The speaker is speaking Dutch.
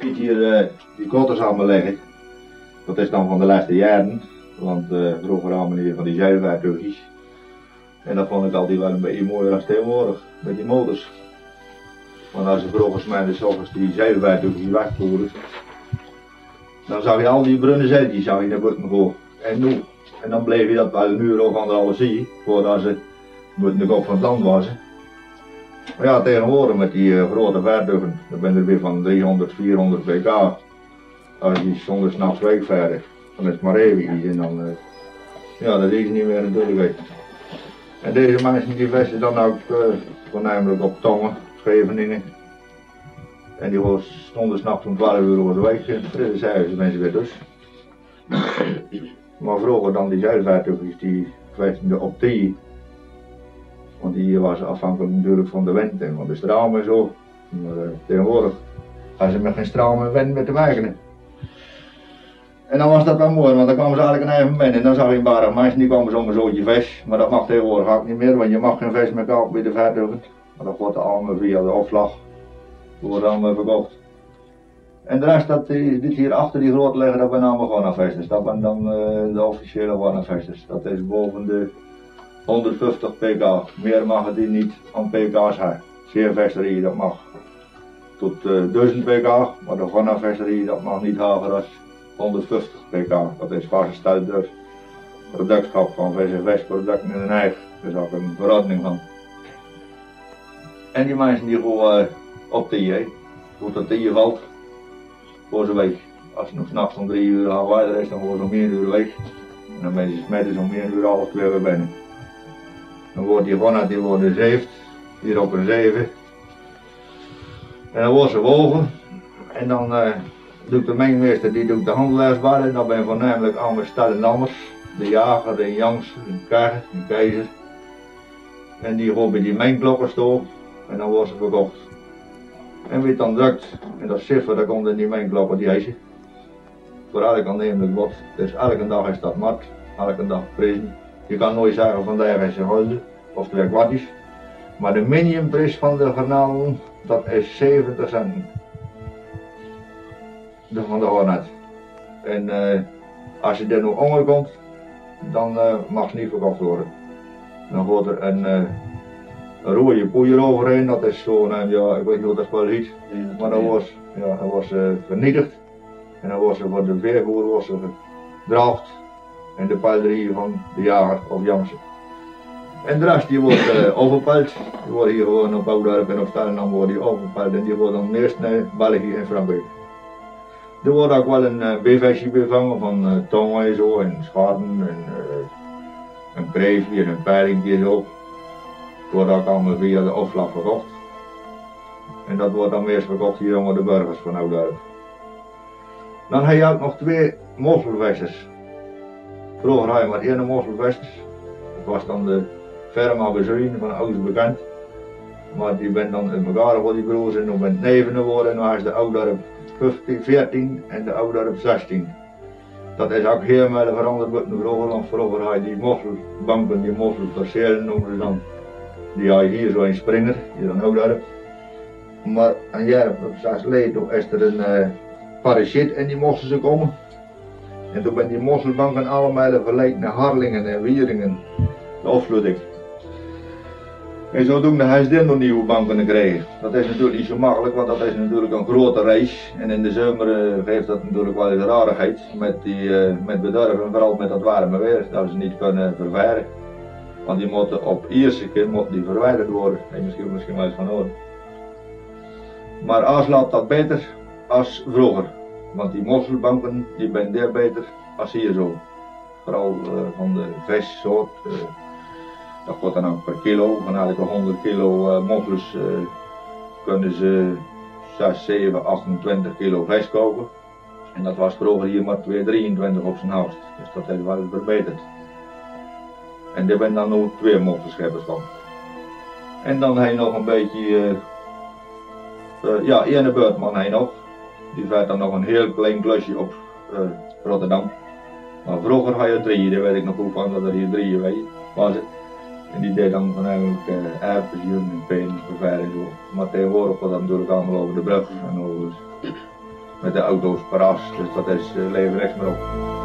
Je ziet hier uh, die kotters allemaal liggen. Dat is dan van de laatste jaren. Want uh, vroeger allemaal hier van die zeilvaartuigjes. En dat vond ik altijd wel een beetje mooier als tegenwoordig. Met die motors. Want als ze vroeger mij de die zeilvaartuigjes wegvoeren. Dan zag je al die brunnen zeiltjes zou je naar buiten gaan. En nu. En dan bleef je dat wel een uur of anderhalf zien. Voordat ze de kop van het land was. Ja, tegenwoordig met die uh, grote vaartuigen, dan ben je weer van 300, 400 pk. Als je zonder s'nachts weekvaardig, dan is het maar even en dan, uh, ja, dat is niet meer natuurlijk. En deze mensen die vesten dan ook uh, voornamelijk op Tongen, Scheveningen. En die stonden s'nachts om 12 uur over de week, de zeiden mensen weer dus. maar vroeger dan die zeilvaartuigjes, die vesten op die want die was afhankelijk natuurlijk van de wind en van de stroom en zo. Maar uh, tegenwoordig gaan ze met geen stroom en wind met de wagen. En dan was dat wel mooi, want dan kwamen ze eigenlijk een even binnen en dan zag je een paar mensen die kwamen zomaar zootje vis. Maar dat mag tegenwoordig ook niet meer, want je mag geen vis meer kopen bij de verdoven. Maar dat wordt allemaal via de opslag, wordt allemaal verkocht. En de rest, dat, dit hier achter die grote liggen, dat zijn allemaal gewoon vesters. Dat zijn dan uh, de officiële warnavesters. Dat is boven de 150 pk. Meer mag het niet aan pk's hebben. Zeervesterie dat mag tot uh, eh, 1000 pk, maar de Ghana-vesterie dat mag niet hoger dan 150 pk. Dat is vastgesteld door het productschap van VCVS producten in Den Haag. Daar is ook een verordening van. En die mensen die gewoon uh, op de J, hoe dat je valt, voor ze weg. Als je nog s'nachts om drie uur gaan is, dan wordt ze om één uur weg. En dan ben je smetten om uur half twee weer binnen. Dan wordt die Ronna die wordt zeeft, hier op een zeven. En dan wordt ze wogen. En dan uh, doet de mengmeester die doet de handelaarsbarren. Dat ben voornamelijk allemaal Stellendammers. De jager, de Jans, de Kar, de Keizer. En die gaan bij die mengklokken staan. En dan wordt ze verkocht. En wie dan drukt, en dat cijfer dat komt in die mengklokken die heisen. Voor elk aannemelijk wordt. Dus elke dag is dat markt, elke dag prijzen. Je kan nooit zeggen van daar is een of twee kwartjes. Maar de minimumprijs van de garnalen, dat is 70 cent. De van de hornet. En uh, als je er nog onder komt, dan uh, mag het niet verkocht worden. Dan wordt er een, uh, een rode poeier overheen, dat is zo'n, ja, ik weet niet hoe dat wel heet, maar dat was, ja, dat was vernietigd. En dan was er voor de veervoer was er gedraafd en de paarderie van de jager of Jansen. En de rest die wordt uh. Die worden hier gewoon op Oudorp en op dan worden die overpeld en die worden dan eerst naar België en Frankrijk. Er wordt ook wel een uh, bevangen van uh, en zo en scharden en uh, een kreefje en een peilingje en zo. Het wordt ook allemaal via de opslag verkocht. En dat wordt dan eerst verkocht hier onder de burgers van Oudorp. Dan heb je ook nog twee mosselvesters. Vroeger had je maar één mosselvest. Dat was dan de firma Bezuin van ouders bekend. Maar die ben dan in elkaar geworden, die broers, en toen ben ik neven geworden. En was de ouder 15, 14 en de ouder 16. Dat is ook helemaal veranderd met vroeger, want vroeger had je die mosselbanken, die mosselpercelen noemen ze dan. Die had je hier zo in Springer, hier dan ouder. Maar een jaar of zes geleden is er een uh, parachute in die moesten ze komen. En toen ben die mosselbanken allemaal verleid naar Harlingen en Wieringen, de opsluiting. En zodoende hij is nog nieuwe banken gekregen. Dat is natuurlijk niet zo makkelijk, want dat is natuurlijk een grote reis. En in de zomer uh, geeft dat natuurlijk wel eens rarigheid met, die, uh, met bedrijven, vooral met dat warme weer, dat ze niet kunnen verwijderen. Want die moeten op eerste keer moeten die verwijderd worden. En misschien, misschien wel eens van horen. Maar als loopt dat beter als vroeger. Want die mosselbanken die zijn daar beter als hier zo. Vooral uh, van de vissoort. Uh, dat wordt dan ook per kilo. Van elke 100 kilo uh, kunnen ze 6, 7, 28 kilo vis kopen. En dat was vroeger hier maar 2, 23 op zijn hoogst. Dus dat heeft wel verbeterd. En er zijn dan nu twee mosselscheppers van. En dan je nog een beetje, ja, ene beurtman je nog. Die vaart dan nog een heel klein klusje op uh, Rotterdam. Maar vroeger had je drie, daar weet ik nog goed van dat er hier drie was. En die deed dan voornamelijk uh, aardbezielen en peen, vervaar en zo. Maar tegenwoordig wordt dat natuurlijk allemaal over de brug en over met de auto's paras. Dus dat is uh, leven niks meer op.